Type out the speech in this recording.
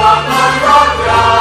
rock Rakyat